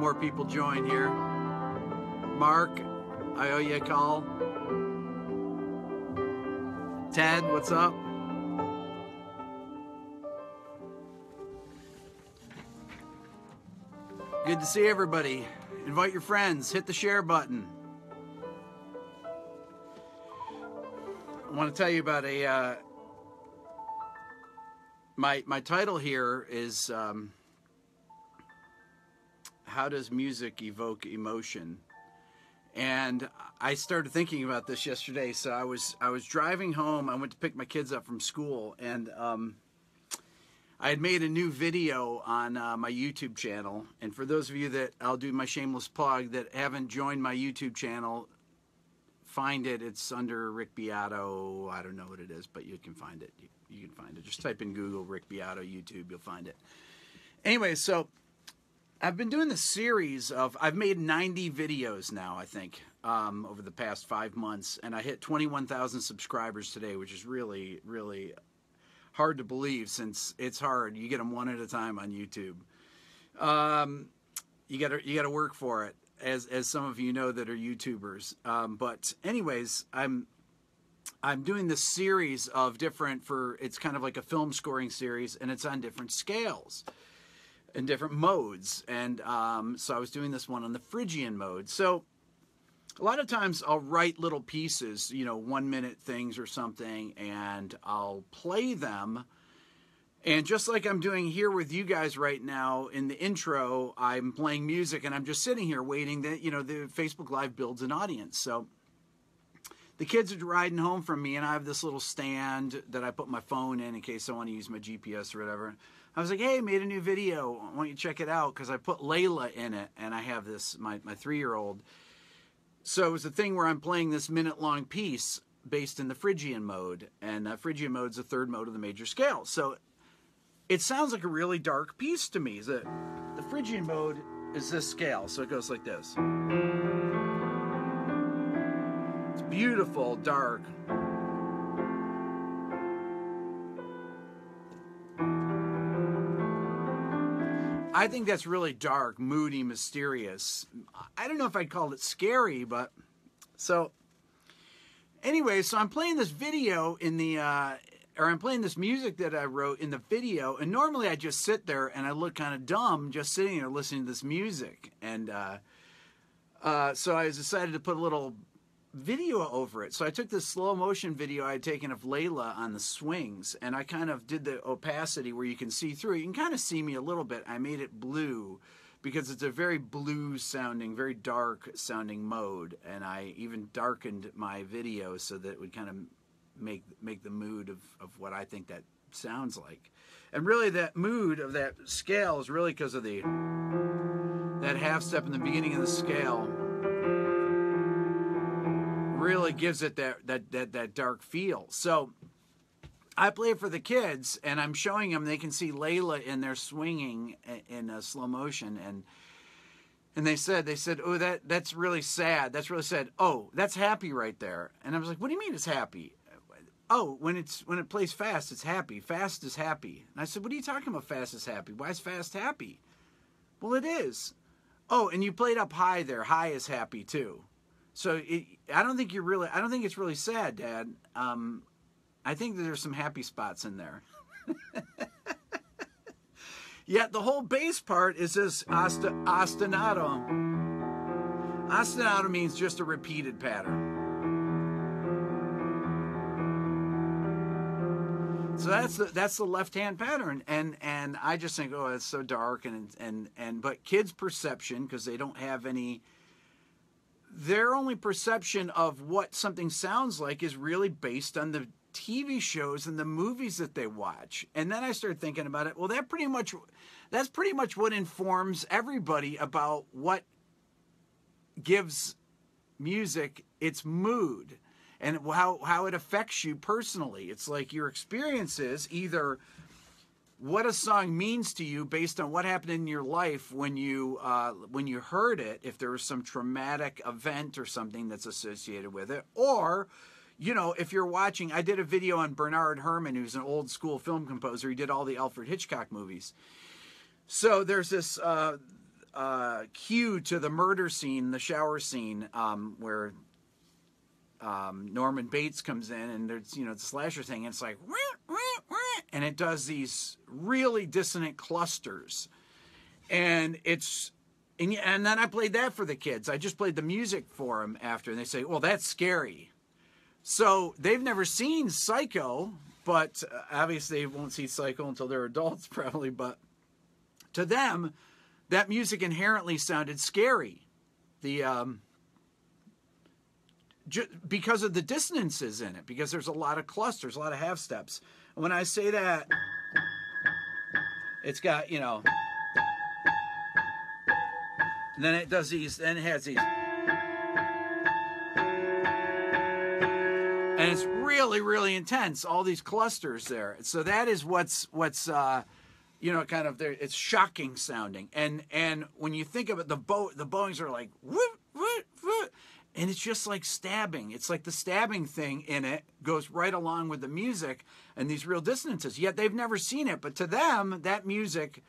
more people join here. Mark, I owe you a call. Ted, what's up? Good to see everybody. Invite your friends, hit the share button. I want to tell you about a. Uh, my my title here is um, how does music evoke emotion? And I started thinking about this yesterday. So I was I was driving home. I went to pick my kids up from school, and um, I had made a new video on uh, my YouTube channel. And for those of you that I'll do my shameless plug that haven't joined my YouTube channel, find it. It's under Rick Beato. I don't know what it is, but you can find it. You, you can find it. Just type in Google Rick Beato YouTube. You'll find it. Anyway, so I've been doing this series of. I've made 90 videos now. I think um, over the past five months, and I hit 21,000 subscribers today, which is really, really hard to believe since it's hard. You get them one at a time on YouTube. Um, you got to you got to work for it, as as some of you know that are YouTubers. Um, but anyways, I'm I'm doing this series of different for it's kind of like a film scoring series, and it's on different scales in different modes. And um, so I was doing this one on the Phrygian mode. So a lot of times I'll write little pieces, you know, one minute things or something, and I'll play them. And just like I'm doing here with you guys right now in the intro, I'm playing music and I'm just sitting here waiting that, you know, the Facebook Live builds an audience. So the kids are riding home from me and I have this little stand that I put my phone in in case I want to use my GPS or whatever. I was like, hey, made a new video. Why don't you check it out? Because I put Layla in it and I have this, my, my three year old so it was a thing where I'm playing this minute long piece based in the Phrygian mode, and uh, Phrygian mode's the third mode of the major scale. So it sounds like a really dark piece to me. The Phrygian mode is this scale, so it goes like this. It's beautiful, dark. I think that's really dark, moody, mysterious. I don't know if I'd call it scary, but so anyway, so I'm playing this video in the uh, or I'm playing this music that I wrote in the video, and normally I just sit there and I look kind of dumb just sitting there listening to this music, and uh, uh, so I decided to put a little video over it. So I took this slow motion video I had taken of Layla on the swings, and I kind of did the opacity where you can see through. You can kind of see me a little bit. I made it blue because it's a very blue sounding, very dark sounding mode, and I even darkened my video so that it would kind of make make the mood of, of what I think that sounds like. And really that mood of that scale is really because of the that half step in the beginning of the scale really mm. gives it that that that, that dark feel. So I play it for the kids, and I'm showing them. They can see Layla in there swinging in a slow motion, and and they said they said, "Oh, that that's really sad. That's really sad. Oh, that's happy right there." And I was like, "What do you mean it's happy?" Oh, when it's when it plays fast, it's happy. Fast is happy. And I said, "What are you talking about? Fast is happy? Why is fast happy?" Well, it is. Oh, and you played up high there. High is happy too. So it, I don't think you're really. I don't think it's really sad, Dad. Um, I think there's some happy spots in there. Yet the whole bass part is this ostinato. Ostinato means just a repeated pattern. So that's the that's the left hand pattern, and and I just think, oh, it's so dark, and and and but kids' perception because they don't have any their only perception of what something sounds like is really based on the TV shows and the movies that they watch. And then I started thinking about it. Well, that pretty much that's pretty much what informs everybody about what gives music its mood and how how it affects you personally. It's like your experiences either what a song means to you based on what happened in your life when you uh, when you heard it if there was some traumatic event or something that's associated with it or you know, if you're watching, I did a video on Bernard Herrmann, who's an old school film composer. He did all the Alfred Hitchcock movies. So there's this uh, uh, cue to the murder scene, the shower scene, um, where um, Norman Bates comes in and there's you know the slasher thing, and it's like, and it does these really dissonant clusters, and it's. And, and then I played that for the kids. I just played the music for them after, and they say, "Well, that's scary." So they've never seen Psycho, but uh, obviously they won't see Psycho until they're adults, probably. But to them, that music inherently sounded scary. The um, ju- because of the dissonances in it, because there's a lot of clusters, a lot of half steps. And when I say that, it's got you know, and then it does these, then it has these. and it's really really intense all these clusters there so that is what's what's uh you know kind of there it's shocking sounding and and when you think of it the bow the bowings are like whoop, and it's just like stabbing it's like the stabbing thing in it goes right along with the music and these real dissonances yet they've never seen it but to them that music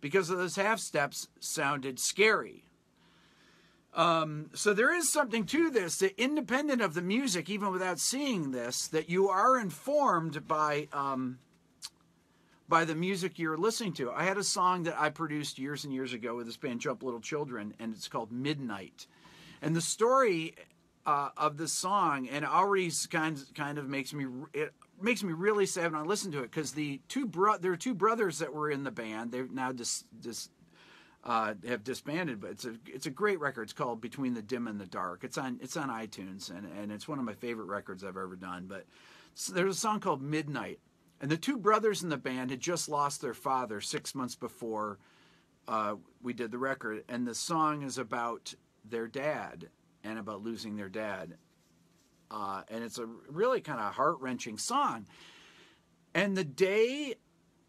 because of those half steps sounded scary um, so there is something to this that, independent of the music, even without seeing this, that you are informed by um, by the music you're listening to. I had a song that I produced years and years ago with this band Jump Little Children, and it's called Midnight. And the story uh, of the song, and already kind kind of makes me it makes me really sad when I listen to it because the two bro- there are two brothers that were in the band. They've now dis- dis- uh, have disbanded, but it's a it's a great record. It's called Between the Dim and the Dark. It's on it's on iTunes, and and it's one of my favorite records I've ever done. But there's a song called Midnight, and the two brothers in the band had just lost their father six months before uh, we did the record, and the song is about their dad and about losing their dad, uh, and it's a really kind of heart wrenching song. And the day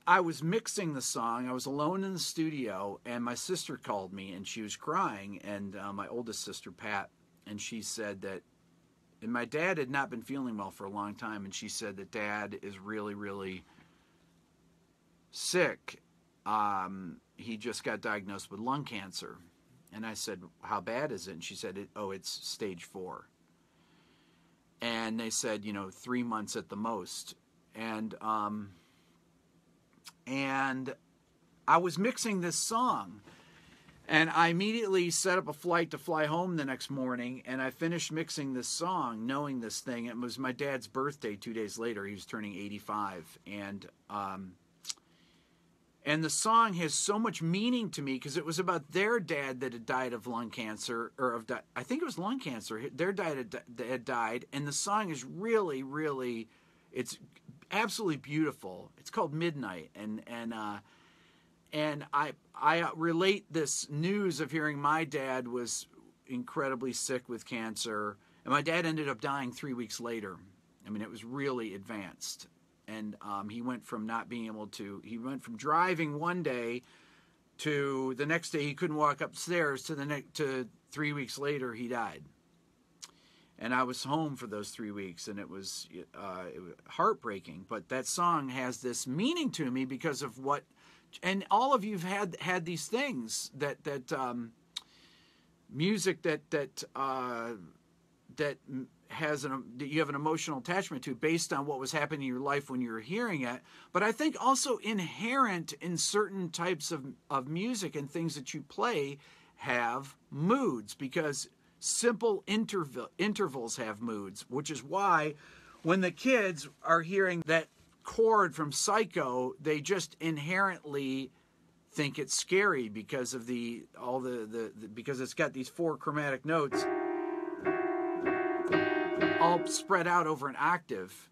I was mixing the song. I was alone in the studio, and my sister called me, and she was crying. And uh, my oldest sister, Pat, and she said that, and my dad had not been feeling well for a long time, and she said that dad is really, really sick. Um, he just got diagnosed with lung cancer, and I said, "How bad is it?" And she said, "Oh, it's stage four. And they said, you know, three months at the most, and. Um, and I was mixing this song. And I immediately set up a flight to fly home the next morning, and I finished mixing this song, knowing this thing. It was my dad's birthday two days later. He was turning 85, and um, and the song has so much meaning to me because it was about their dad that had died of lung cancer, or of di- I think it was lung cancer. Their dad had, died, and the song is really, really, it's absolutely beautiful. It's called Midnight, and and uh, and I I relate this news of hearing my dad was incredibly sick with cancer, and my dad ended up dying three weeks later. I mean, it was really advanced, and um, he went from not being able to he went from driving one day to the next day he couldn't walk upstairs to the next to three weeks later he died and I was home for those three weeks, and it was, uh, it was heartbreaking. But that song has this meaning to me because of what, and all of you've had had these things that that um, music that that uh, that has an that you have an emotional attachment to based on what was happening in your life when you were hearing it. But I think also inherent in certain types of of music and things that you play have moods because simple interval, intervals have moods, which is why when the kids are hearing that chord from Psycho, they just inherently think it's scary because of the all the, the, the because it's got these four chromatic notes all spread out over an octave.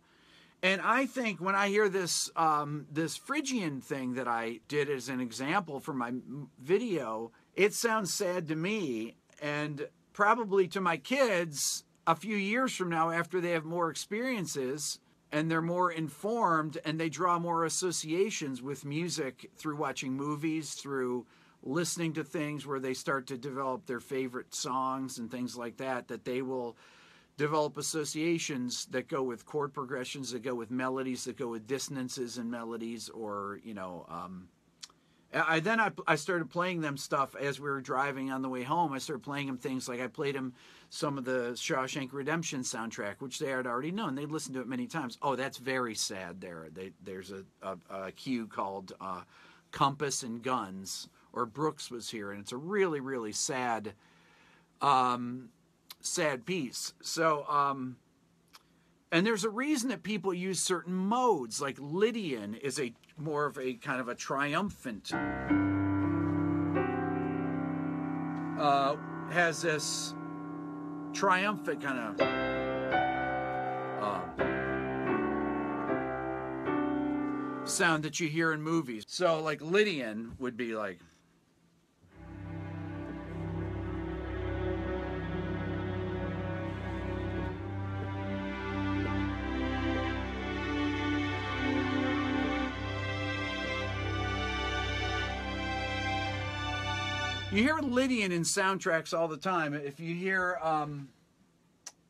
And I think when I hear this um, this Phrygian thing that I did as an example for my video, it sounds sad to me. And probably to my kids a few years from now after they have more experiences and they're more informed and they draw more associations with music through watching movies, through listening to things where they start to develop their favorite songs and things like that, that they will develop associations that go with chord progressions, that go with melodies, that go with dissonances and melodies, or you know. Um, I then I, I started playing them stuff as we were driving on the way home. I started playing them things like I played them some of the Shawshank Redemption soundtrack, which they had already known. They'd listened to it many times. Oh, that's very sad. There, they, there's a, a, a cue called uh, "Compass and Guns," or Brooks was here, and it's a really really sad, um, sad piece. So. Um, and there's a reason that people use certain modes, like Lydian is a more of a kind of a triumphant. Uh, has this triumphant kind of uh, sound that you hear in movies. So, like Lydian would be like. You hear Lydian in soundtracks all the time. If you hear, um,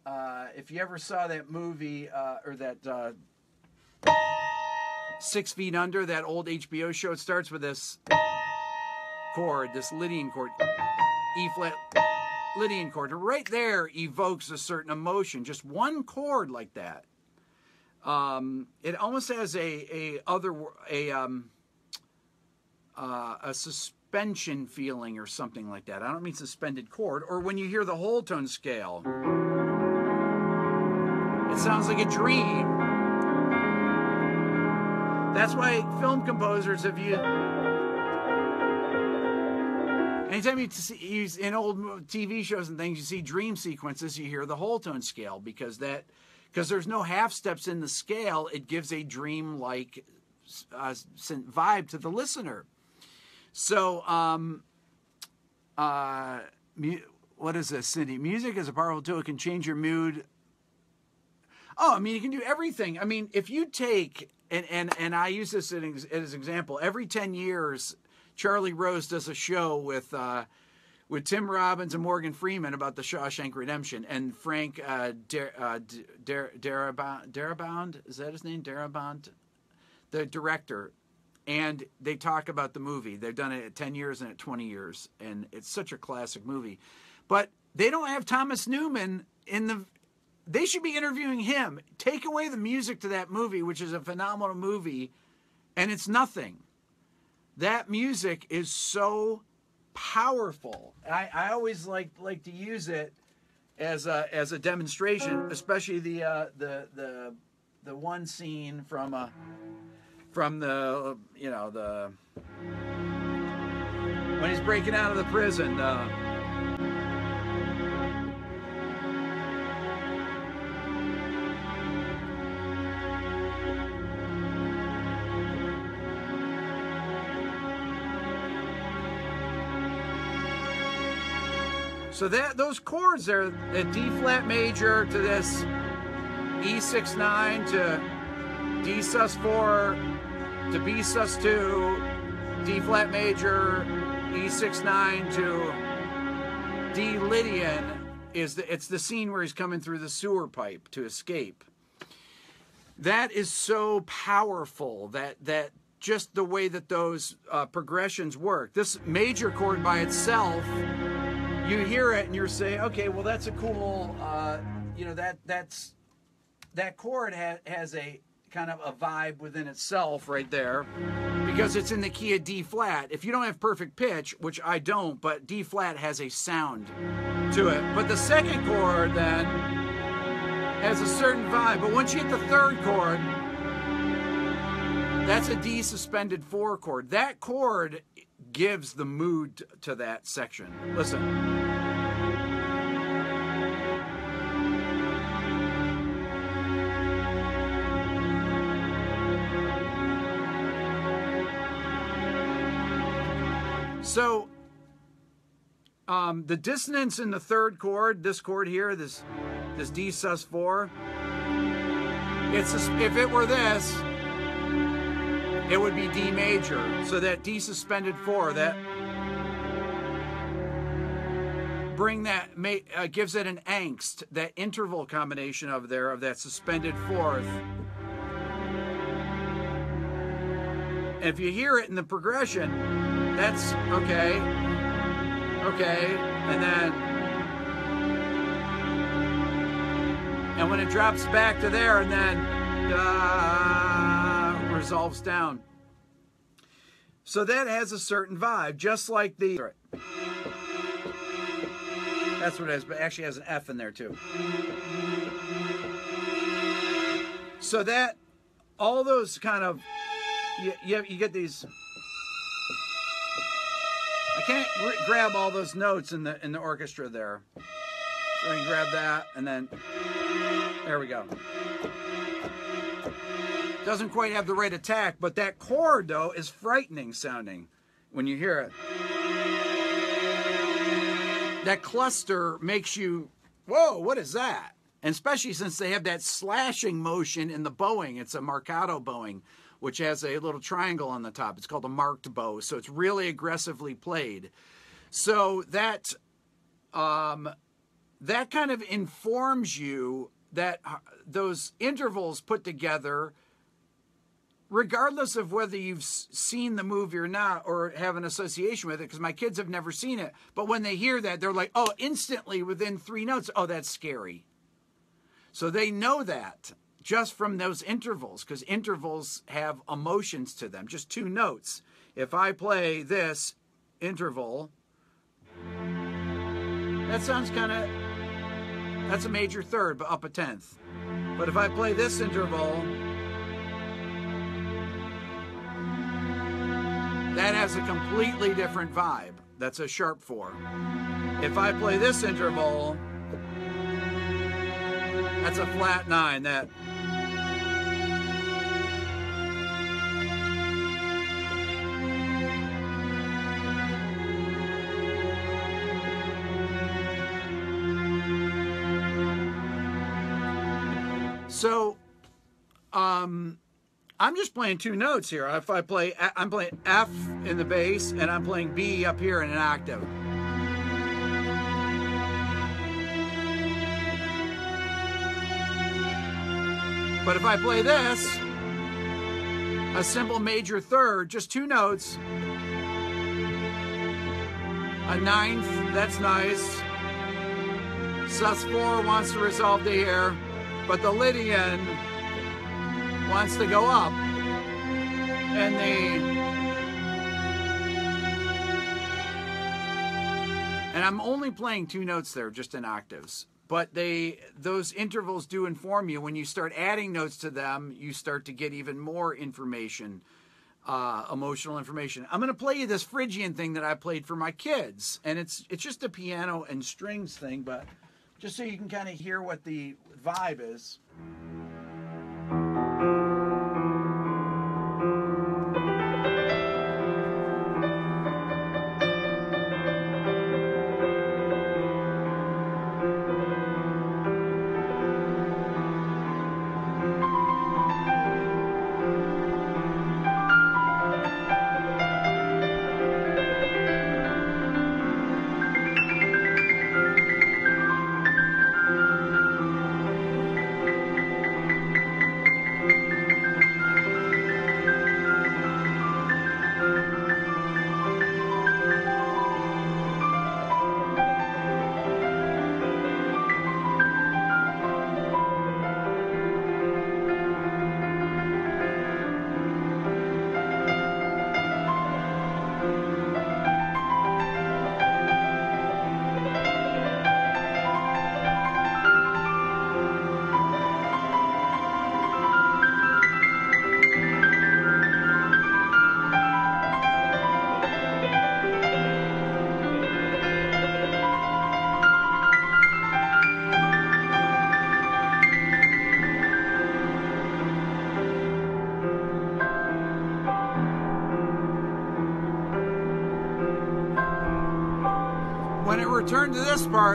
uh, if you ever saw that movie uh, or that uh, Six Feet Under, that old HBO show, it starts with this chord, this Lydian chord, E flat Lydian chord. Right there evokes a certain emotion. Just one chord like that. Um, it almost has a a other a um, uh, a suspense suspension feeling or something like that. I don't mean suspended chord. Or when you hear the whole tone scale, it sounds like a dream. That's why film composers have you. Anytime you see use in old TV shows and things, you see dream sequences, you hear the whole tone scale because that because there's no half steps in the scale. It gives a dream like uh, vibe to the listener. So, um, uh, mu- what is this, Cindy? Music is a powerful tool. It can change your mood. Oh, I mean, you can do everything. I mean, if you take and and and I use this as, an example. Every ten years, Charlie Rose does a show with. Uh, with Tim Robbins and Morgan Freeman about the Shawshank Redemption, and Frank uh, uh, Dar- Darabont, Darabont, is that his name? Darabont, the director and they talk about the movie. They've done it at 10 years and at 20 years, and it's such a classic movie. But they don't have Thomas Newman in the. They should be interviewing him. Take away the music to that movie, which is a phenomenal movie, and it's nothing. That music is so powerful. I, I always like like to use it as a as a demonstration, especially the uh, the the the one scene from a from the you know the when he's breaking out of the prison. Uh, So that those chords are the D flat major to this E69 to D sus 4 to B sus2, D flat major, E69 to D Lydian is the it's the scene where he's coming through the sewer pipe to escape. That is so powerful that that just the way that those uh, progressions work. This major chord by itself, you hear it and you're saying, okay, well that's a cool, uh, you know that that's that chord ha- has a kind of a vibe within itself right there because it's in the key of D flat. If you don't have perfect pitch, which I don't, but D flat has a sound to it. But the second chord then has a certain vibe. But once you hit the third chord, that's a D suspended four chord. That chord gives the mood to that section. Listen. So um, the dissonance in the third chord, this chord here, this this D sus four, it's a, if it were this, it would be D major. So that D suspended four, that bring that uh, gives it an angst, that interval combination of there of that suspended fourth. if you hear it in the progression, that's okay, okay, and then, and when it drops back to there and then uh, resolves down. So that has a certain vibe, just like the. That's what it is, but actually has an F in there too. So that, all those kind of you, you, you get these. I can't grab all those notes in the in the orchestra there. So I can grab that and then there we go. Doesn't quite have the right attack, but that chord though is frightening sounding when you hear it. That cluster makes you, whoa, what is that? And especially since they have that slashing motion in the bowing, it's a marcato bowing which has a little triangle on the top. It's called a marked bow, so it's really aggressively played. So that um, that kind of informs you that uh, those intervals put together regardless of whether you've seen the movie or not or have an association with it because my kids have never seen it but when they hear that they're like oh instantly within three notes oh that's scary so they know that just from those intervals, because intervals have emotions to them, just two notes. If I play this interval, that sounds kind of, that's a major third, but up a tenth. But if I play this interval, that has a completely different vibe. That's a sharp four. If I play this interval, that's a flat nine. That So, um, I'm just playing two notes here. If I play, I'm playing F in the bass, and I'm playing B up here in an octave. But if I play this, a simple major third, just two notes, a ninth, that's nice. Sus4 wants to resolve to here. But the Lydian wants to go up. And the and I'm only playing two notes there, just in octaves. But they those intervals do inform you. When you start adding notes to them, you start to get even more information, uh, emotional information. I'm going to play you this Phrygian thing that I played for my kids, and it's it's just a piano and strings thing, but just so you can kind of hear what the vibe is.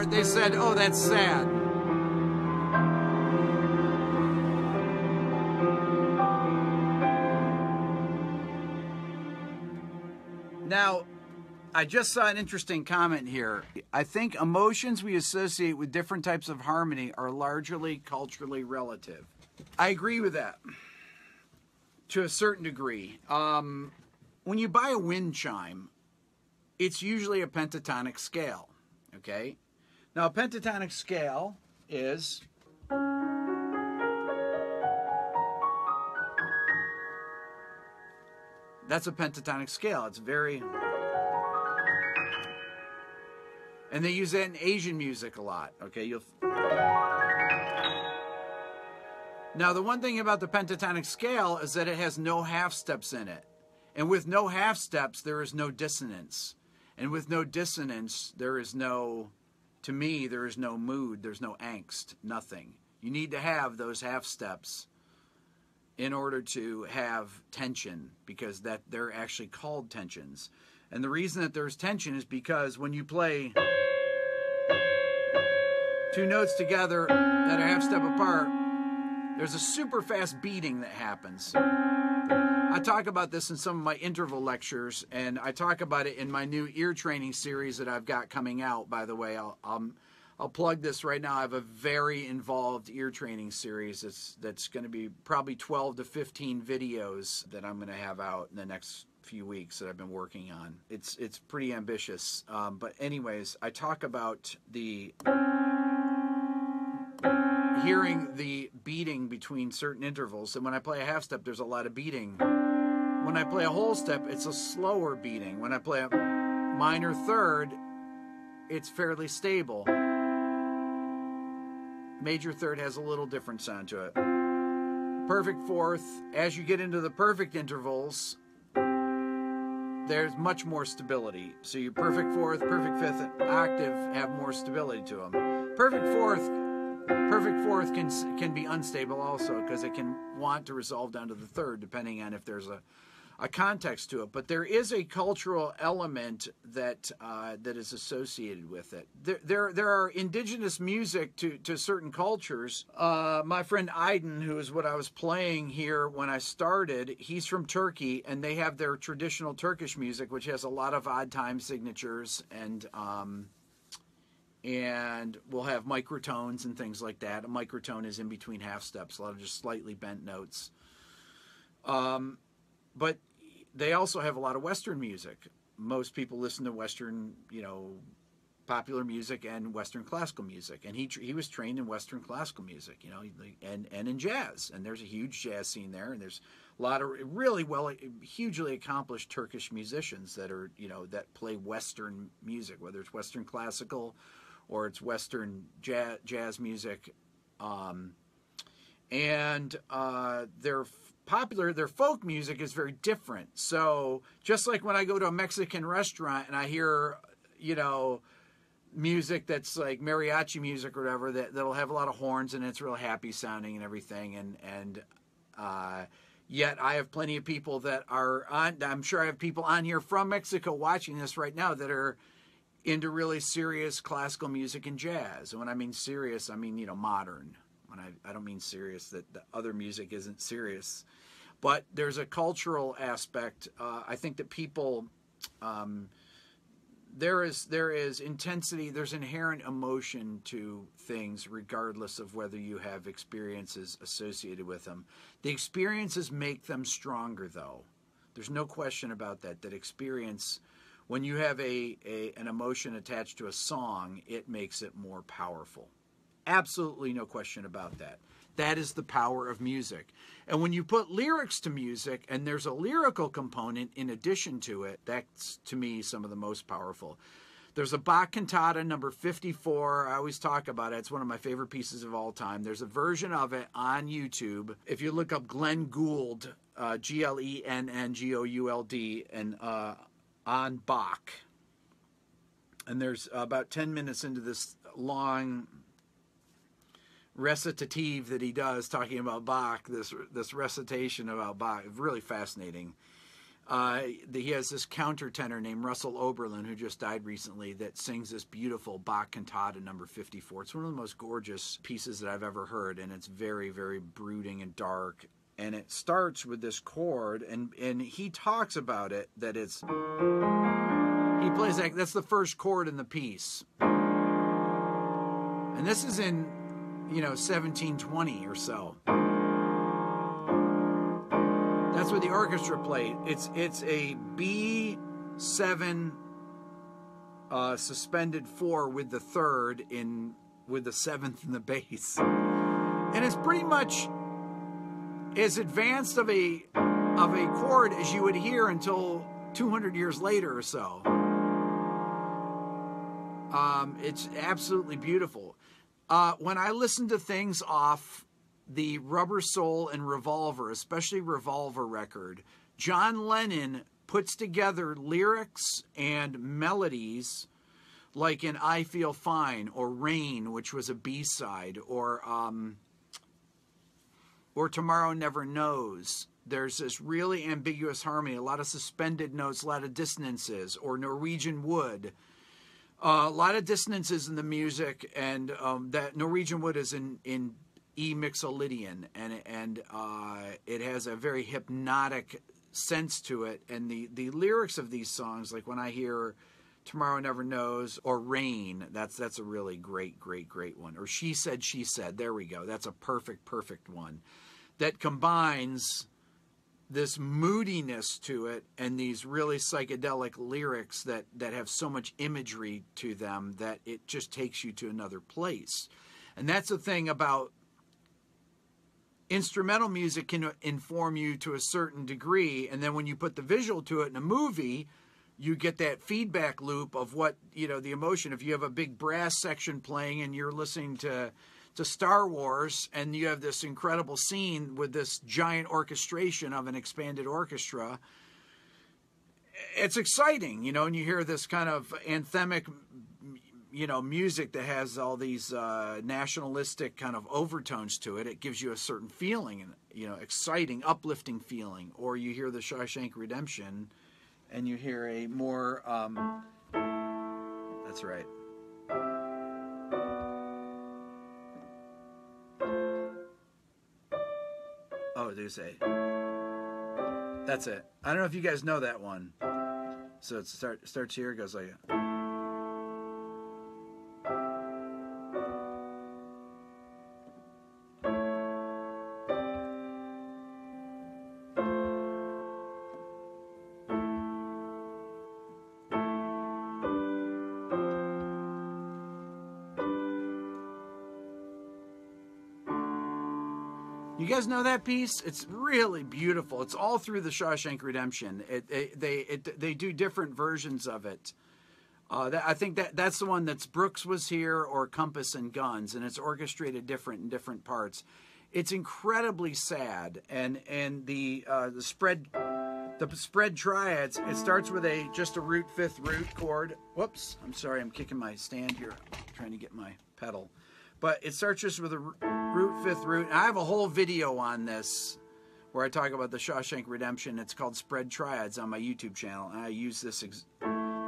They said, oh, that's sad. Now, I just saw an interesting comment here. I think emotions we associate with different types of harmony are largely culturally relative. I agree with that to a certain degree. Um, when you buy a wind chime, it's usually a pentatonic scale. Okay? Now, a pentatonic scale is. That's a pentatonic scale. It's very. And they use that in Asian music a lot. Okay, you'll. Now, the one thing about the pentatonic scale is that it has no half steps in it. And with no half steps, there is no dissonance. And with no dissonance, there is no, to me, there is no mood, there's no angst, nothing. You need to have those half steps in order to have tension because that they're actually called tensions. And the reason that there's tension is because when you play two notes together that are half step apart, there's a super fast beating that happens. I talk about this in some of my interval lectures, and I talk about it in my new ear training series that I've got coming out. By the way, I'll I'll, I'll plug this right now. I have a very involved ear training series that's that's going to be probably 12 to 15 videos that I'm going to have out in the next few weeks that I've been working on. It's it's pretty ambitious, um, but anyways, I talk about the hearing ah. the beating between certain intervals. And when I play a half step, there's a lot of beating. When I play a whole step, it's a slower beating. When I play a minor third, it's fairly stable. Major third has a little different sound to it. Perfect fourth, as you get into the perfect intervals, there's much more stability. So your perfect fourth, perfect fifth octave have more stability to them. Perfect fourth Perfect fourth can can be unstable also because it can want to resolve down to the third depending on if there's a a context to it. But there is a cultural element that uh, that is associated with it. There, there there are indigenous music to to certain cultures. Uh, my friend Aydin, who is what I was playing here when I started, he's from Turkey, and they have their traditional Turkish music, which has a lot of odd time signatures and. Um, and we'll have microtones and things like that. A microtone is in between half steps, a lot of just slightly bent notes. Um, but they also have a lot of Western music. Most people listen to Western, you know, popular music and Western classical music, and he he was trained in Western classical music, you know, and and in jazz. And there's a huge jazz scene there, and there's a lot of really well, hugely accomplished Turkish musicians that are, you know, that play Western music, whether it's Western classical or it's Western jazz, music. Um, and uh, their popular, their folk music is very different. So just like when I go to a Mexican restaurant and I hear, you know, music that's like mariachi music or whatever that that'll have a lot of horns and it's real happy sounding and everything and and uh, yet I have plenty of people that are on I'm sure I have people on here from Mexico watching this right now that are into really serious classical music and jazz. And when I mean serious, I mean, you know, modern. When I, I don't mean serious that the other music isn't serious. But there's a cultural aspect. Uh, I think that people, um, there is there is intensity. There's inherent emotion to things, regardless of whether you have experiences associated with them. The experiences make them stronger, though. There's no question about that. That experience when you have a, a an emotion attached to a song, it makes it more powerful. Absolutely no question about that. That is the power of music. And when you put lyrics to music and there's a lyrical component in addition to it, that's to me some of the most powerful. There's a Bach cantata number 54. I always talk about it. It's one of my favorite pieces of all time. There's a version of it on YouTube. If you look up Glenn Gould, uh, G L E N N G O U L D, and uh, on Bach. And there's about 10 minutes into this long recitative that he does talking about Bach, this, this recitation about Bach. Really fascinating. Uh, he has this countertenor named Russell Oberlin, who just died recently, that sings this beautiful Bach cantata number 54. It's one of the most gorgeous pieces that I've ever heard, and it's very, very brooding and dark and it starts with this chord and and he talks about it that it's He plays that. That's the first chord in the piece, and this is in, you know, 1720 or so. That's what the orchestra played. It's it's a B seven uh, suspended four with the third in with the seventh in the bass, and it's pretty much as advanced of a of a chord as you would hear until 200 years later or so. Um, it's absolutely beautiful. Uh, when I listen to things off the Rubber Soul and Revolver, especially Revolver record, John Lennon puts together lyrics and melodies like in I Feel Fine or Rain, which was a B side, or um, or Tomorrow Never Knows. There's this really ambiguous harmony, a lot of suspended notes, a lot of dissonances, or Norwegian Wood. Uh, a lot of dissonances in the music, and um, that Norwegian Wood is in, in E Mixolydian, and and uh, it has a very hypnotic sense to it. And the the lyrics of these songs, like when I hear "Tomorrow Never Knows" or "Rain," that's that's a really great, great, great one. Or "She Said, She Said." There we go. That's a perfect, perfect one that combines this moodiness to it and these really psychedelic lyrics that that have so much imagery to them that it just takes you to another place. And that's the thing about instrumental music can inform you to a certain degree and then when you put the visual to it in a movie you get that feedback loop of what you know the emotion if you have a big brass section playing and you're listening to to Star Wars, and you have this incredible scene with this giant orchestration of an expanded orchestra. It's exciting, you know, and you hear this kind of anthemic, you know, music that has all these uh, nationalistic kind of overtones to it. It gives you a certain feeling, and you know, exciting, uplifting feeling. Or you hear the Shawshank Redemption, and you hear a more. Um, that's right. Do say. That's it. I don't know if you guys know that one. So it start, starts here, goes like. Guys know that piece? It's really beautiful. It's all through the Shawshank Redemption. It, it, they it, they do different versions of it. Uh, that, I think that that's the one that's Brooks was here or Compass and Guns, and it's orchestrated different in different parts. It's incredibly sad, and and the uh, the spread the spread triads. It starts with a just a root fifth root chord. Whoops, I'm sorry, I'm kicking my stand here, trying to get my pedal. But it starts just with a root fifth root. I have a whole video on this where I talk about the Shawshank Redemption. It's called Spread Triads on my YouTube channel, and I use this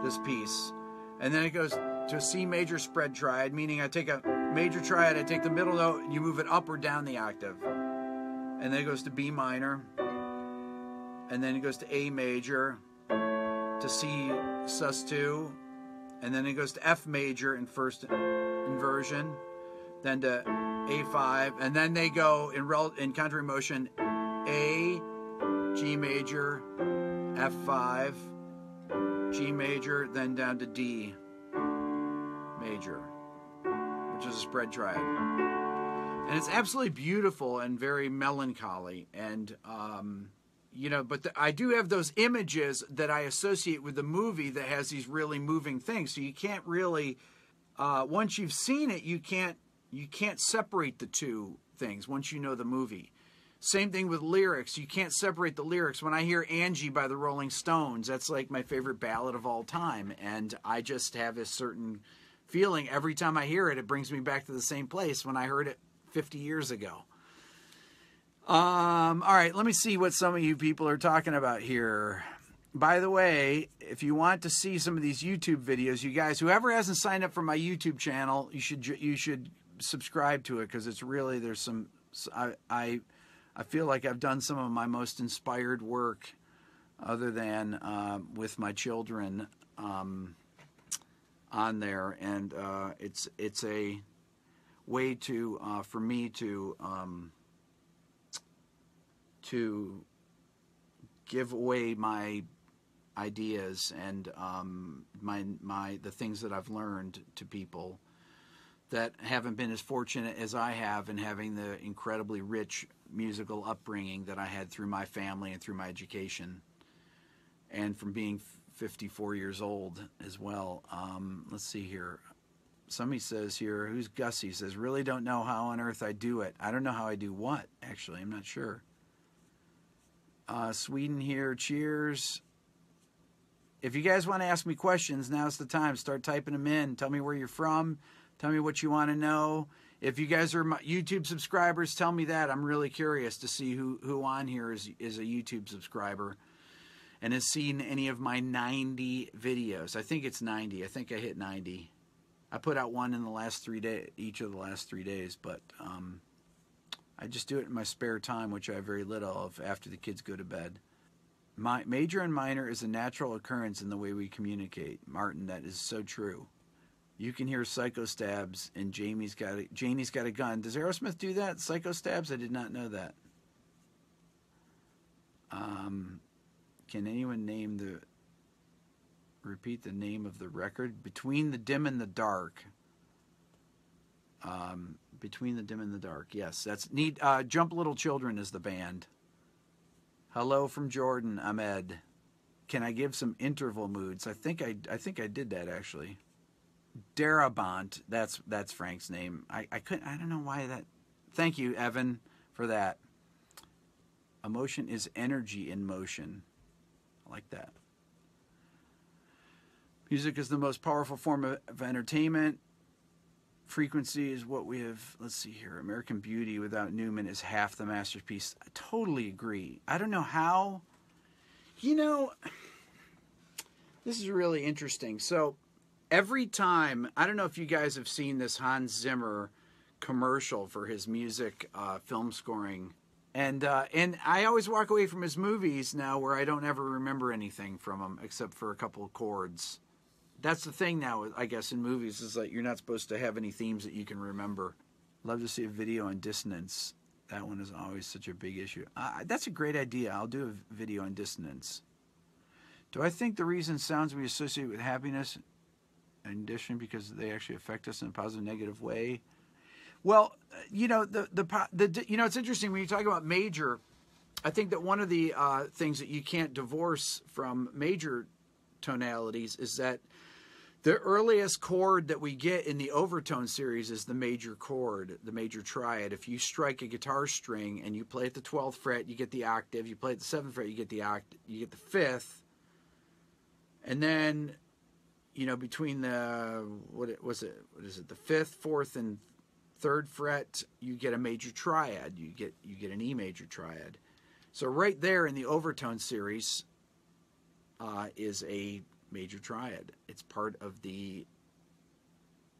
this piece. And then it goes to a C major spread triad, meaning I take a major triad, I take the middle note, and you move it up or down the octave. And then it goes to B minor, and then it goes to A major, to C sus2, and then it goes to F major in first inversion then to A5, and then they go in rel- in contrary motion A, G major, F5, G major, then down to D major, which is a spread triad. And it's absolutely beautiful and very melancholy. And, um, you know, but the, I do have those images that I associate with the movie that has these really moving things. So you can't really, uh, once you've seen it, you can't you can't separate the two things once you know the movie. Same thing with lyrics. You can't separate the lyrics. When I hear Angie by the Rolling Stones, that's like my favorite ballad of all time. And I just have a certain feeling every time I hear it, it brings me back to the same place when I heard it 50 years ago. Um, all right, let me see what some of you people are talking about here. By the way, if you want to see some of these YouTube videos, you guys, whoever hasn't signed up for my YouTube channel, you should you should subscribe to it because it's really there's some I, I I feel like I've done some of my most inspired work other than uh, with my children um, on there, and uh, it's it's a way to uh, for me to um, to give away my ideas and um, my my the things that I've learned to people that haven't been as fortunate as I have in having the incredibly rich musical upbringing that I had through my family and through my education, and from being 54 years old as well. Um, let's see here. Somebody says here, who's Gussie? Says, really don't know how on earth I do it. I don't know how I do what, actually. I'm not sure. Uh, Sweden here, cheers. If you guys want to ask me questions, now's the time. Start typing them in. Tell me where you're from. Tell me what you want to know. If you guys are YouTube subscribers, tell me that. I'm really curious to see who, who on here is, is a YouTube subscriber and has seen any of my 90 videos. I think it's 90. I think I hit 90. I put out one in the last three days, each of the last three days, but um, I just do it in my spare time, which I have very little of after the kids go to bed. My, major and minor is a natural occurrence in the way we communicate. Martin, that is so true. You can hear psycho stabs and Jamie's got a, Janie's got a gun. Does Aerosmith do that? Psycho stabs? I did not know that. Um, can anyone name the repeat the name of the record? Between the Dim and the Dark. Um, Between the Dim and the Dark. Yes, that's neat. Uh, Jump Little Children is the band. Hello from Jordan. I'm Ed. Can I give some interval moods? I think I I think I did that actually. Darabont. That's that's Frank's name. I I couldn't. I don't know why that. Thank you, Evan, for that. Emotion is energy in motion. I like that. Music is the most powerful form of, of entertainment. Frequency is what we have. Let's see here. American Beauty without Newman is half the masterpiece. I totally agree. I don't know how. You know, this is really interesting. So, every time, I don't know if you guys have seen this Hans Zimmer commercial for his music uh, film scoring. And uh, and I always walk away from his movies now where I don't ever remember anything from them except for a couple of chords that's the thing now, I guess, in movies is like you're not supposed to have any themes that you can remember. Love to see a video on dissonance. That one is always such a big issue. Uh, that's a great idea. I'll do a video on dissonance. Do I think the reason sounds we associate with happiness, in addition, because they actually affect us in a positive, negative way? Well, you know the the the you know it's interesting when you talk about major. I think that one of the uh, things that you can't divorce from major tonalities is that the earliest chord that we get in the overtone series is the major chord, the major triad. If you strike a guitar string and you play at the 12th fret, you get the octave. You play at the 7th fret, you get the oct- you get the 5th. And then, you know, between the what was it? What is it? The 5th, 4th and 3rd fret, you get a major triad. You get you get an E major triad. So right there in the overtone series uh, is a major triad. It's part of the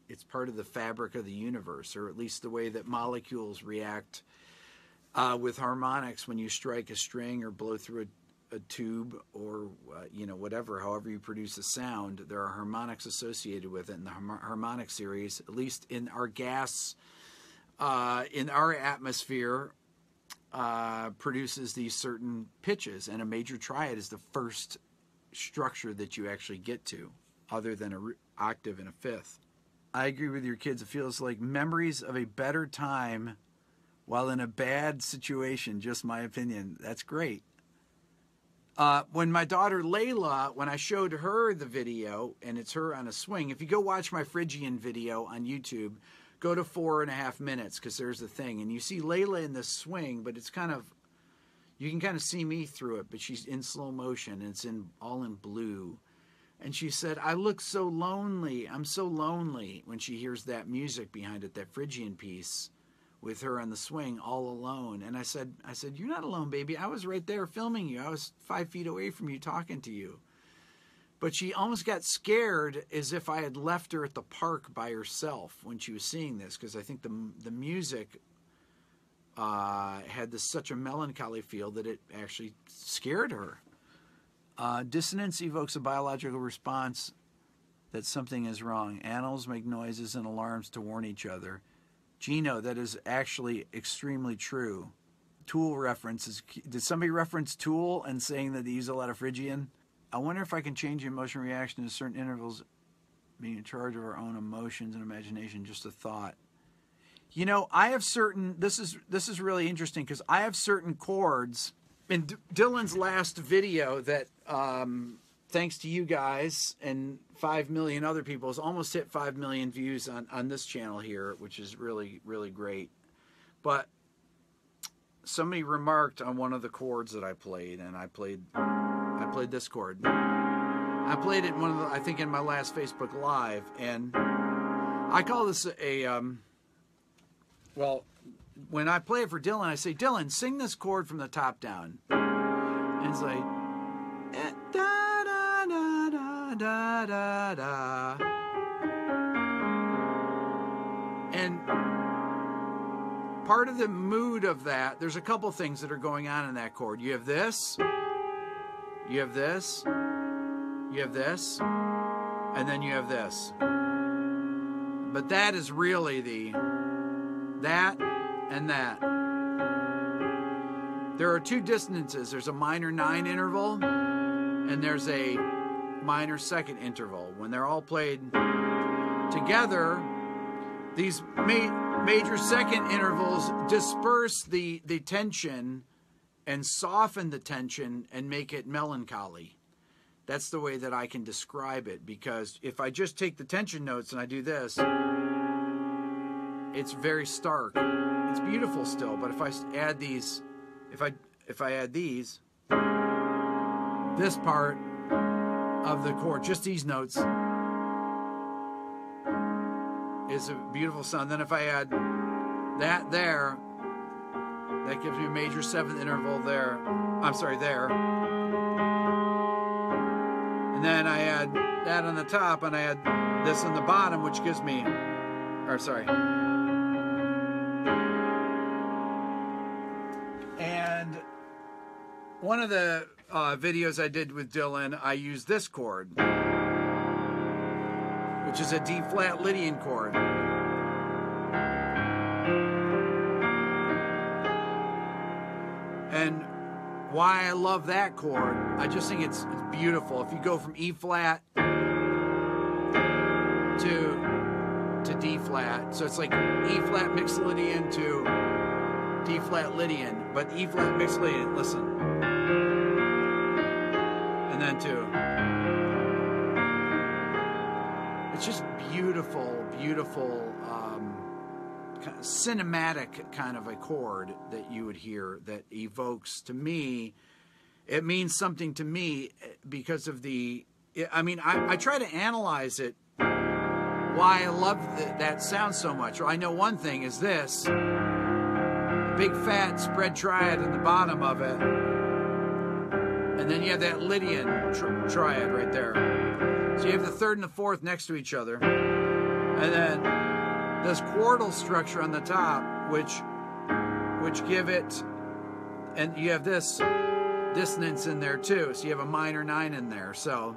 it's part of the fabric of the universe, or at least the way that molecules react uh, with harmonics when you strike a string or blow through a, a tube or uh, you know whatever. However you produce a sound, there are harmonics associated with it. And the harmonic series, at least in our gas, uh, in our atmosphere, uh, produces these certain pitches, and a major triad is the first structure that you actually get to, other than a re- octave and a fifth. I agree with your kids. It feels like memories of a better time while in a bad situation. Just my opinion. That's great. Uh, when my daughter Layla, when I showed her the video, and it's her on a swing, if you go watch my Phrygian video on YouTube, go to four and a half minutes because there's the thing. And you see Layla in the swing, but it's kind of you can kind of see me through it, but she's in slow motion and it's in all in blue. And she said, I look so lonely. I'm so lonely when she hears that music behind it, that Phrygian piece with her on the swing all alone. And I said, I said, You're not alone, baby. I was right there filming you. I was five feet away from you talking to you. But she almost got scared as if I had left her at the park by herself when she was seeing this, because I think the the music uh, had this such a melancholy feel that it actually scared her. Uh, dissonance evokes a biological response that something is wrong. Animals make noises and alarms to warn each other. Gino, that is actually extremely true. Tool references. Did somebody reference Tool and saying that they use a lot of Phrygian? I wonder if I can change the emotion reaction to certain intervals, being in charge of our own emotions and imagination. Just a thought. You know, I have certain. This is this is really interesting because I have certain chords. In D- Dylan's last video, that um, thanks to you guys and five million other people, has almost hit five million views on on this channel here, which is really really great. But somebody remarked on one of the chords that I played, and I played I played this chord. I played it in one of the, I think in my last Facebook Live, and I call this a um, well, when I play it for Dylan, I say, Dylan, sing this chord from the top down. And it's like, eh, da da da. And part of the mood of that, there's a couple things that are going on in that chord. You have this, you have this, you have this, and then you have this. But that is really the that and that. There are two dissonances there's a minor nine interval, and there's a minor second interval. When they're all played together, these ma- major second intervals disperse the, the tension and soften the tension and make it melancholy. That's the way that I can describe it because if I just take the tension notes and I do this, it's very stark. It's beautiful still, but if I add these, if I if I add these, this part of the chord, just these notes, is a beautiful sound. Then if I add that there, that gives me a major seventh interval there. I'm sorry, there. And then I add that on the top, and I add this on the bottom, which gives me, or sorry. And one of the uh, videos I did with Dylan, I used this chord, which is a D flat Lydian chord. And why I love that chord, I just think it's, it's beautiful. If you go from E flat to to D flat, so it's like E flat Mixolydian to D flat Lydian, but E flat Mixolydian. Listen, It's just beautiful, beautiful, um, cinematic kind of a chord that you would hear that evokes to me. It means something to me because of the. I mean, I, I try to analyze it. Why I love the, that sound so much. I know one thing is this big fat spread triad in the bottom of it. And then you have that Lydian tri- triad right there. So you have the third and the fourth next to each other. And then this quartal structure on the top, which which give it and you have this dissonance in there too. So you have a minor nine in there. So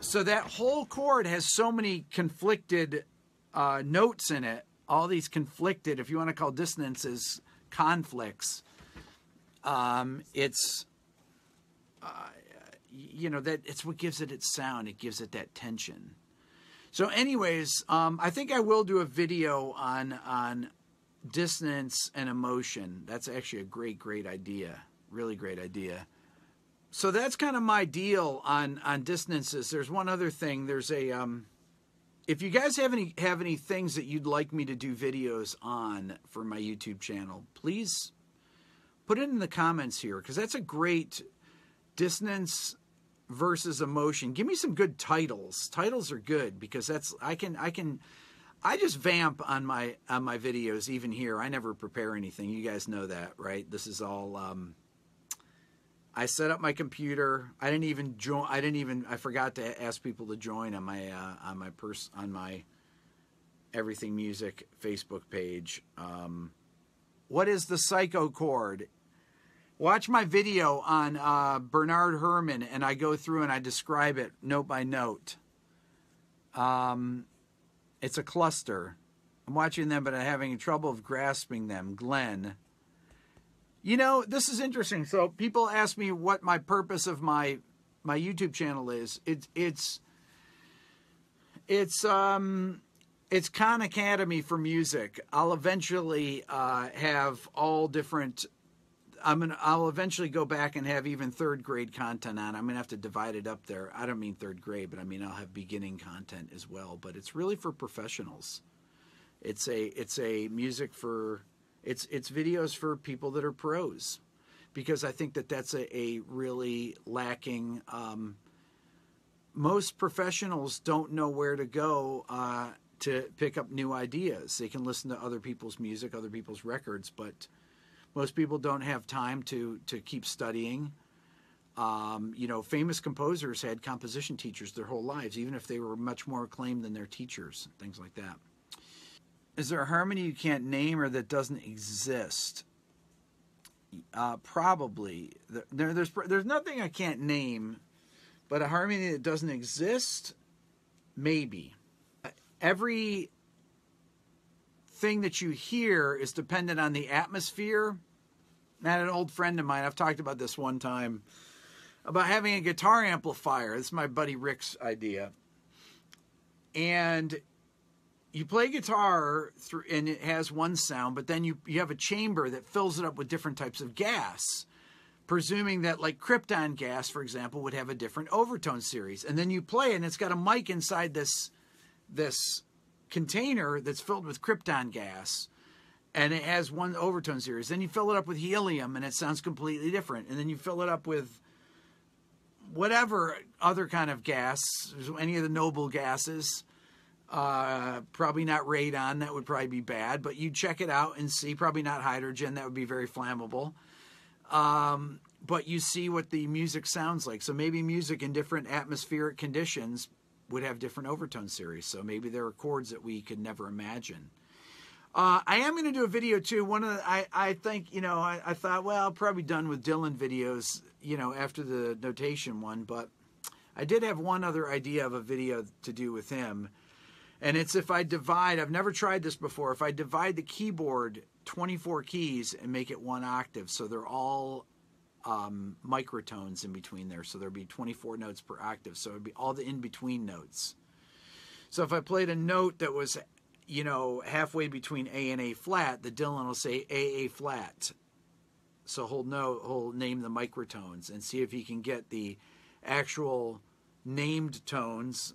so that whole chord has so many conflicted uh, notes in it all these conflicted, if you want to call dissonances conflicts, um, it's, uh, you know, that it's what gives it its sound. It gives it that tension. So, anyways, um, I think I will do a video on on dissonance and emotion. That's actually a great, great idea. Really great idea. So that's kind of my deal on on dissonances. There's one other thing. There's a um, if you guys have any have any things that you'd like me to do videos on for my YouTube channel, please put it in the comments here because that's a great dissonance versus emotion. Give me some good titles. Titles are good because that's I can I can I just vamp on my on my videos even here. I never prepare anything. You guys know that, right? This is all um, I set up my computer. I didn't even join. I didn't even. I forgot to ask people to join on my uh, on my pers- on my Everything Music Facebook page. Um, what is the psycho chord? Watch my video on uh, Bernard Herrmann, and I go through and I describe it note by note. Um, it's a cluster. I'm watching them, but I'm having trouble of grasping them. Glenn. You know, this is interesting. So people ask me what my purpose of my my YouTube channel is. It's it's it's um it's Khan Academy for music. I'll eventually uh, have all different. I'm gonna. I'll eventually go back and have even third grade content on. I'm gonna have to divide it up there. I don't mean third grade, but I mean I'll have beginning content as well. But it's really for professionals. It's a it's a music for it's it's videos for people that are pros, because I think that that's a, a really lacking. Um, most professionals don't know where to go uh, to pick up new ideas. They can listen to other people's music, other people's records, but most people don't have time to to keep studying. Um, you know, famous composers had composition teachers their whole lives, even if they were much more acclaimed than their teachers, things like that. Is there a harmony you can't name or that doesn't exist? Uh, probably. There, there's there's nothing I can't name, but a harmony that doesn't exist, maybe. Every thing that you hear is dependent on the atmosphere. And an old friend of mine, I've talked about this one time, about having a guitar amplifier. This is my buddy Rick's idea. And you play guitar through, and it has one sound, but then you, you have a chamber that fills it up with different types of gas, presuming that, like krypton gas, for example, would have a different overtone series. And then you play, and it's got a mic inside this this container that's filled with krypton gas and it has one overtone series. Then you fill it up with helium and it sounds completely different. And then you fill it up with whatever other kind of gas, any of the noble gases. Uh, probably not radon, that would probably be bad, but you check it out and see. Probably not hydrogen, that would be very flammable. Um, but you see what the music sounds like. So maybe music in different atmospheric conditions would have different overtone series. So maybe there are chords that we could never imagine. Uh, I am going to do a video too. One of the, I, I think, you know, I, I thought, well, I'm probably done with Dylan videos, you know, after the notation one, but I did have one other idea of a video to do with him. And it's if I divide, I've never tried this before, if I divide the keyboard 24 keys and make it one octave, so they're all um, microtones in between there. So there'd be 24 notes per octave. So it'd be all the in between notes. So if I played a note that was, you know, halfway between A and A flat, the Dylan will say A A flat. So he'll know he'll name the microtones and see if he can get the actual named tones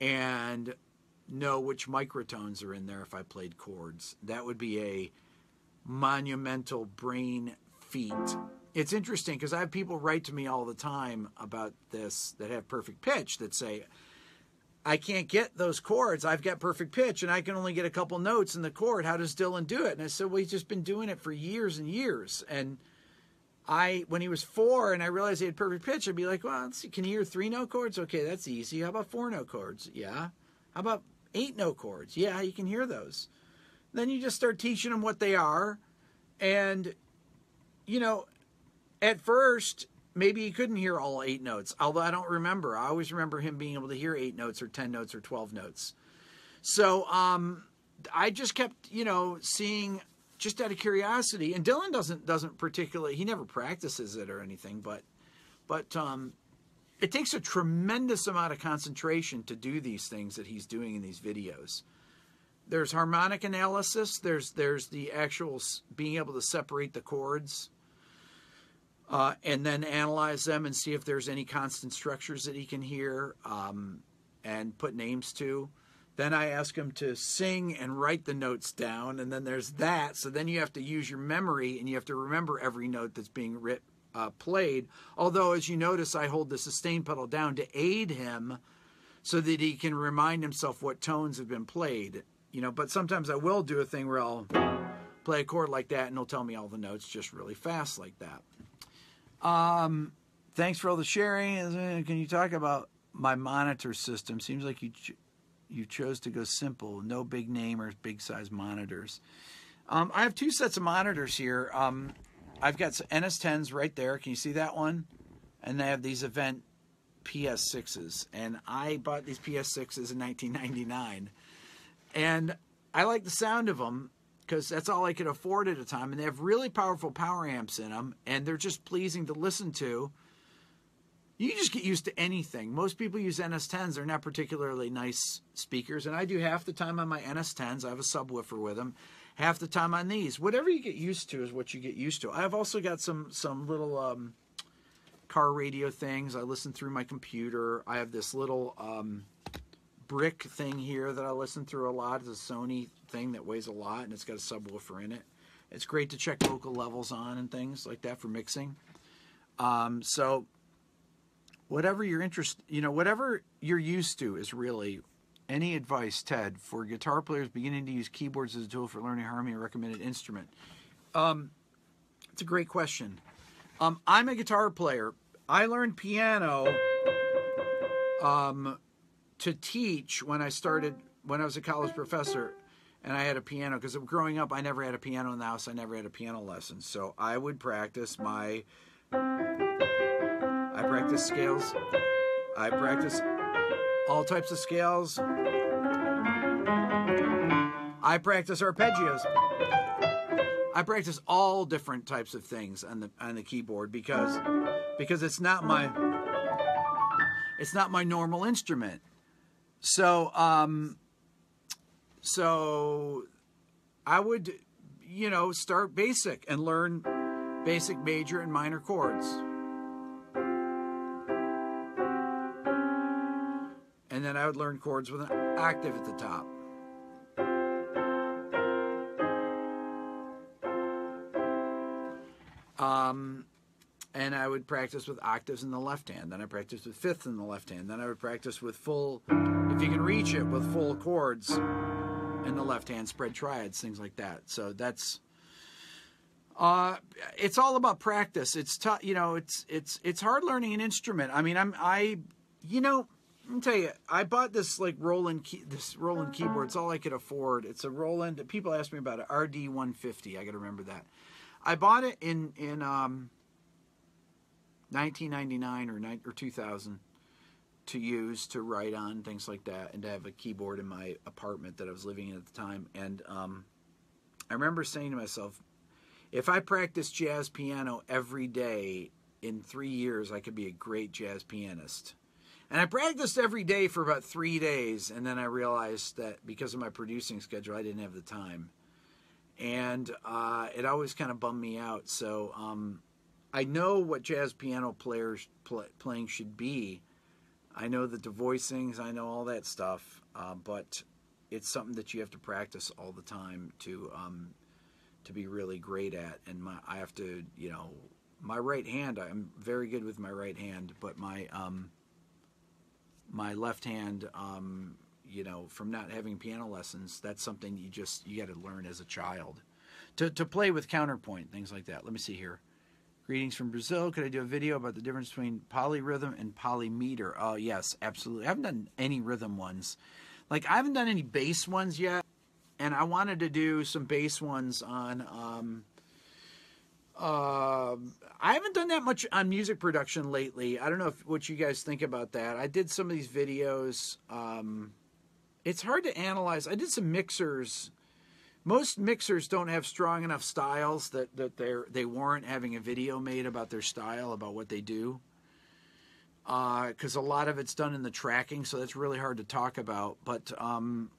and know which microtones are in there if I played chords. That would be a monumental brain feat it's interesting because I have people write to me all the time about this that have perfect pitch that say, I can't get those chords. I've got perfect pitch and I can only get a couple notes in the chord. How does Dylan do it? And I said, Well, he's just been doing it for years and years. And I, when he was four and I realized he had perfect pitch, I'd be like, Well, see, can you hear three note chords? Okay, that's easy. How about four note chords? Yeah. How about eight note chords? Yeah, you can hear those. Then you just start teaching them what they are. And, you know, at first, maybe he couldn't hear all eight notes, although I don't remember. I always remember him being able to hear eight notes or 10 notes or 12 notes. So um, I just kept, you know, seeing just out of curiosity. And Dylan doesn't doesn't particularly he never practices it or anything, but but um, it takes a tremendous amount of concentration to do these things that he's doing in these videos. There's harmonic analysis. There's there's the actual being able to separate the chords uh, and then analyze them and see if there's any constant structures that he can hear um, and put names to. Then I ask him to sing and write the notes down, and then there's that. So then you have to use your memory and you have to remember every note that's being writ, uh, played. Although, as you notice, I hold the sustain pedal down to aid him so that he can remind himself what tones have been played. You know, but sometimes I will do a thing where I'll play a chord like that and he'll tell me all the notes just really fast like that. Um, thanks for all the sharing. Can you talk about my monitor system? Seems like you ch- you chose to go simple, no big name or big size monitors. Um, I have two sets of monitors here. Um, I've got some NS10s right there. Can you see that one? And they have these Event PS6s, and I bought these PS6s in 1999, and I like the sound of them because that's all I could afford at a time, and they have really powerful power amps in them, and they're just pleasing to listen to. You just get used to anything. Most people use NS10s; they're not particularly nice speakers, and I do half the time on my NS10s. I have a subwoofer with them. Half the time on these, whatever you get used to is what you get used to. I've also got some some little um, car radio things. I listen through my computer. I have this little um, brick thing here that I listen through a lot. It's a Sony thing that weighs a lot and it's got a subwoofer in it. It's great to check vocal levels on and things like that for mixing. Um, so whatever your interest, you know, whatever you're used to is really any advice, Ted, for guitar players beginning to use keyboards as a tool for learning harmony or recommended instrument. Um, it's a great question. Um, I'm a guitar player. I learned piano um, to teach when I started when I was a college professor, and I had a piano because growing up I never had a piano in the house. I never had a piano lesson, so I would practice my. I practice scales. I practice all types of scales. I practice arpeggios. I practice all different types of things on the on the keyboard because because it's not my it's not my normal instrument. So um so I would you know start basic and learn basic major and minor chords. And then I would learn chords with an octave at the top. Um, and I would practice with octaves in the left hand. Then I practiced with fifths in the left hand. Then I would practice with full, if you can reach it, with full chords in the left hand, spread triads, things like that. So that's, uh, it's all about practice. It's tough, you know. It's it's it's hard learning an instrument. I mean, I'm I, you know, let me tell you, I bought this like Roland key, this Roland keyboard. It's all I could afford. It's a Roland. People ask me about it. RD 150. I got to remember that. I bought it in in um, 1999 or or 2000 to use to write on things like that, and to have a keyboard in my apartment that I was living in at the time. And um, I remember saying to myself, if I practice jazz piano every day in three years, I could be a great jazz pianist. And I practiced every day for about three days, and then I realized that because of my producing schedule, I didn't have the time and uh, it always kind of bummed me out. So um, I know what jazz piano players play, playing should be. I know the voicings, I know all that stuff, uh, but it's something that you have to practice all the time to um, to be really great at. And my, I have to, you know, my right hand. I'm very good with my right hand, but my um, my left hand um, you know, from not having piano lessons, that's something you just you got to learn as a child. To to play with counterpoint things like that. Let me see here. Greetings from Brazil. Could I do a video about the difference between polyrhythm and polymeter? Oh yes, absolutely. I haven't done any rhythm ones. Like I haven't done any bass ones yet, and I wanted to do some bass ones on. Um, uh, I haven't done that much on music production lately. I don't know if, what you guys think about that. I did some of these videos. Um, it's hard to analyze. I did some mixers. Most mixers don't have strong enough styles that that they they warrant having a video made about their style, about what they do. Because uh, a lot of it's done in the tracking, so that's really hard to talk about. But um,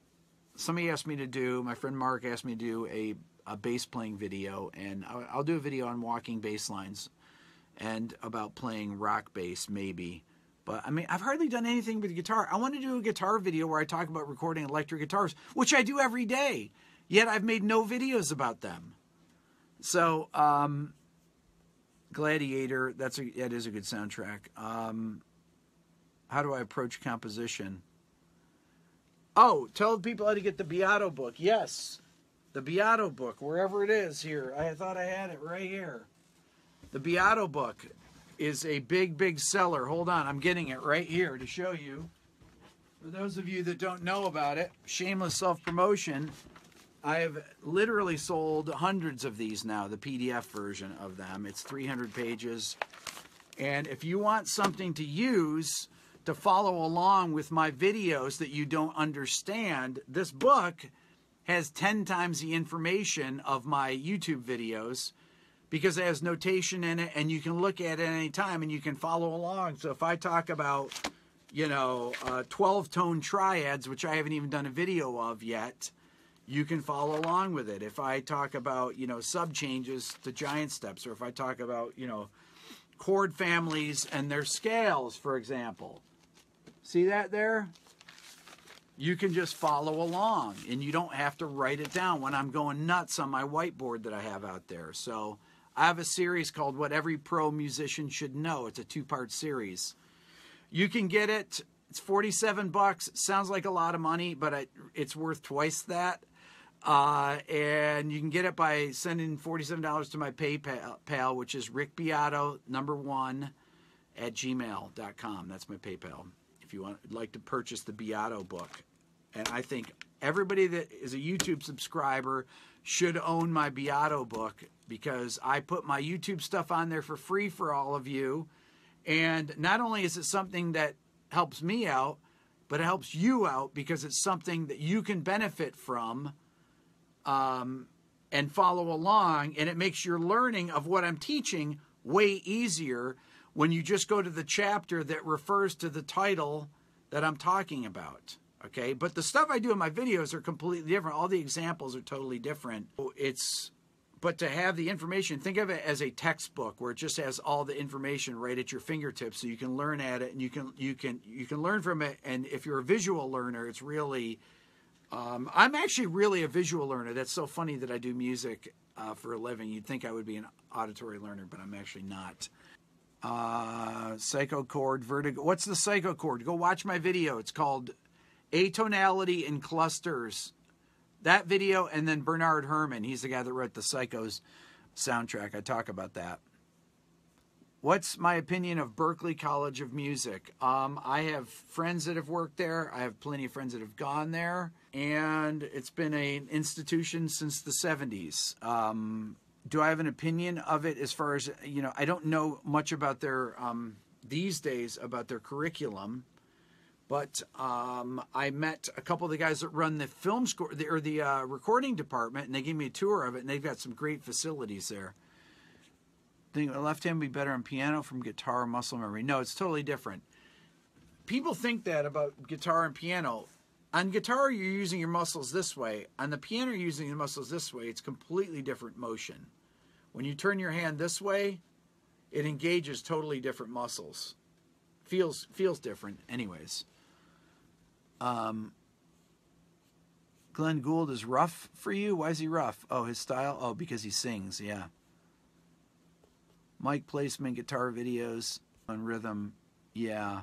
somebody asked me to do. My friend Mark asked me to do a a bass playing video, and I'll, I'll do a video on walking bass lines and about playing rock bass, maybe. But I mean, I've hardly done anything with guitar. I want to do a guitar video where I talk about recording electric guitars, which I do every day. Yet I've made no videos about them. So, um, Gladiator, that's a that is a good soundtrack. Um, how do I approach composition? Oh, tell people how to get the Beato book. Yes, the Beato book, wherever it is here. I thought I had it right here. The Beato book is a big, big seller. Hold on, I'm getting it right here to show you. For those of you that don't know about it, shameless self promotion. I have literally sold hundreds of these now, the PDF version of them. It's 300 pages. And if you want something to use to follow along with my videos that you don't understand, this book has 10 times the information of my YouTube videos because it has notation in it and you can look at it at any time and you can follow along. So if I talk about, you know, uh, 12 tone triads, which I haven't even done a video of yet, you can follow along with it. If I talk about, you know, sub changes to giant steps, or if I talk about, you know, chord families and their scales, for example. See that there? You can just follow along and you don't have to write it down when I'm going nuts on my whiteboard that I have out there. So I have a series called What Every Pro Musician Should Know. It's a two part series. You can get it, it's 47 bucks. Sounds like a lot of money, but it's worth twice that. Uh, and you can get it by sending $47 to my PayPal, which is Rick Beato, number one, at gmail.com. That's my PayPal. If you want, like to purchase the Beato book. And I think everybody that is a YouTube subscriber should own my Beato book because I put my YouTube stuff on there for free for all of you. And not only is it something that helps me out, but it helps you out because it's something that you can benefit from um, and follow along. And it makes your learning of what I'm teaching way easier when you just go to the chapter that refers to the title that I'm talking about. Okay, but the stuff I do in my videos are completely different. All the examples are totally different. It's but to have the information, think of it as a textbook where it just has all the information right at your fingertips, so you can learn at it and you can you can you can learn from it. And if you're a visual learner, it's really um, I'm actually really a visual learner. That's so funny that I do music uh, for a living. You'd think I would be an auditory learner, but I'm actually not. Uh, psychochord, vertigo. What's the psychochord? Go watch my video. It's called Atonality in Clusters. That video, and then Bernard Herrmann. He's the guy that wrote the Psychos soundtrack. I talk about that. What's my opinion of Berklee College of Music? Um, I have friends that have worked there. I have plenty of friends that have gone there, and it's been an institution since the 70s. Um, do I have an opinion of it as far as, you know, I don't know much about their, um, these days, about their curriculum, but um, I met a couple of the guys that run the film score, or the uh, recording department, and they gave me a tour of it, and they've got some great facilities there think left hand would be better on piano from guitar muscle memory. No, it's totally different. People think that about guitar and piano. On guitar, you're using your muscles this way. On the piano, you're using the muscles this way. It's completely different motion. When you turn your hand this way, it engages totally different muscles. Feels feels different, anyways. Um, Glenn Gould is rough for you. Why is he rough? Oh, his style. Oh, because he sings. Yeah mic placement, guitar videos on rhythm. Yeah.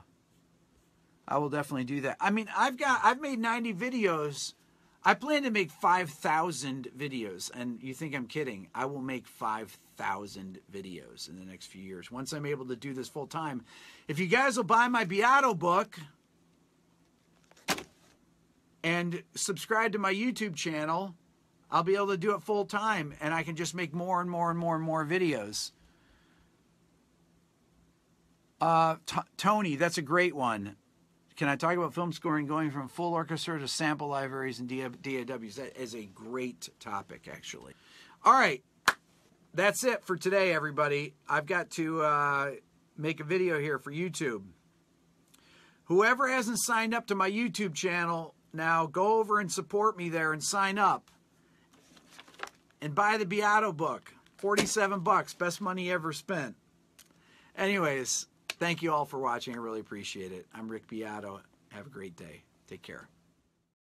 I will definitely do that. I mean, I've got I've made 90 videos. I plan to make 5,000 videos and you think I'm kidding. I will make 5,000 videos in the next few years once I'm able to do this full time. If you guys will buy my Beato book and subscribe to my YouTube channel, I'll be able to do it full time and I can just make more and more and more and more videos. Uh, T- Tony, that's a great one. Can I talk about film scoring going from full orchestra to sample libraries and DAWs? That is a great topic, actually. All right, that's it for today, everybody. I've got to uh, make a video here for YouTube. Whoever hasn't signed up to my YouTube channel, now go over and support me there and sign up. And buy the Beato book. 47 bucks, best money ever spent. Anyways, Thank you all for watching. I really appreciate it. I'm Rick Beato. Have a great day. Take care.